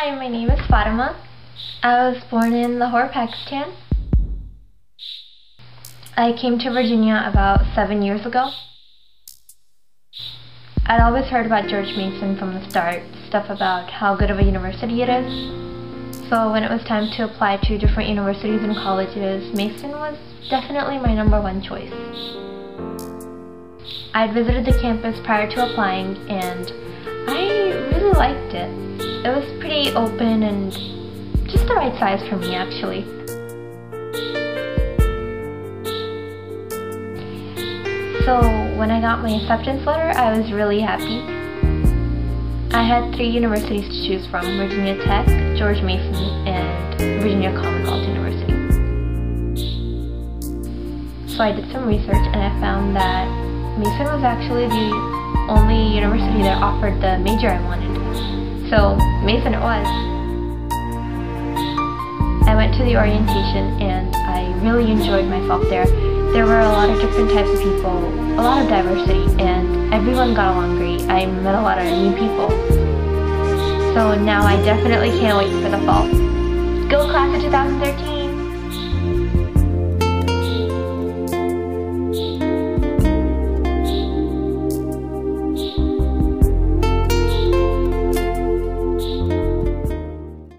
Hi, my name is Fatima. I was born in Lahore, Pakistan. I came to Virginia about seven years ago. I'd always heard about George Mason from the start, stuff about how good of a university it is. So when it was time to apply to different universities and colleges, Mason was definitely my number one choice. I'd visited the campus prior to applying and I really liked it. It was pretty open and just the right size for me actually. So when I got my acceptance letter, I was really happy. I had three universities to choose from, Virginia Tech, George Mason, and Virginia Commonwealth University. So I did some research and I found that Mason was actually the only university that offered the major I wanted. So Mason it was. I went to the orientation and I really enjoyed myself there. There were a lot of different types of people, a lot of diversity, and everyone got along great. I met a lot of new people. So now I definitely can't wait for the fall. Go class of 2013!